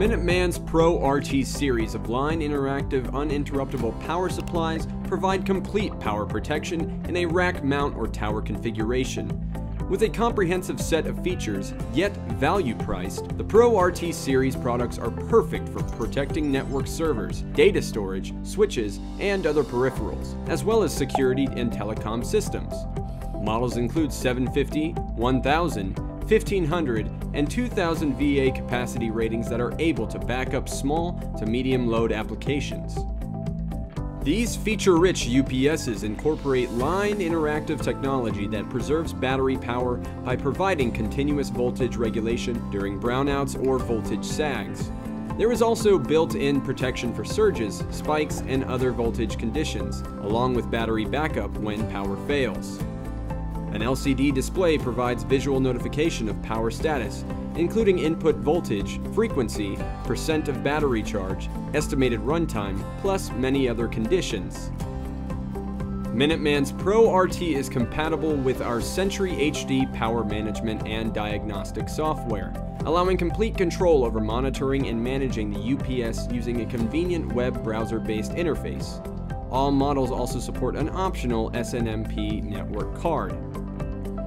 Minuteman's Pro RT series of line interactive uninterruptible power supplies provide complete power protection in a rack mount or tower configuration. With a comprehensive set of features, yet value priced, the Pro RT series products are perfect for protecting network servers, data storage, switches, and other peripherals, as well as security and telecom systems. Models include 750, 1000, 1500, and 2000 VA capacity ratings that are able to back up small to medium load applications. These feature-rich UPSs incorporate line interactive technology that preserves battery power by providing continuous voltage regulation during brownouts or voltage sags. There is also built-in protection for surges, spikes, and other voltage conditions, along with battery backup when power fails. An LCD display provides visual notification of power status, including input voltage, frequency, percent of battery charge, estimated runtime, plus many other conditions. Minuteman's Pro RT is compatible with our Sentry HD power management and diagnostic software, allowing complete control over monitoring and managing the UPS using a convenient web browser-based interface. All models also support an optional SNMP network card.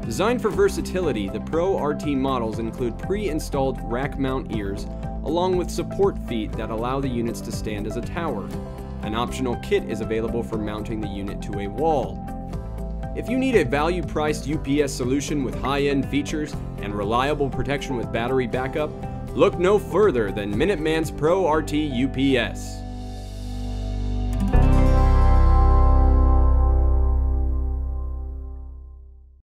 Designed for versatility, the Pro RT models include pre-installed rack mount ears along with support feet that allow the units to stand as a tower. An optional kit is available for mounting the unit to a wall. If you need a value-priced UPS solution with high-end features and reliable protection with battery backup, look no further than Minuteman's Pro RT UPS.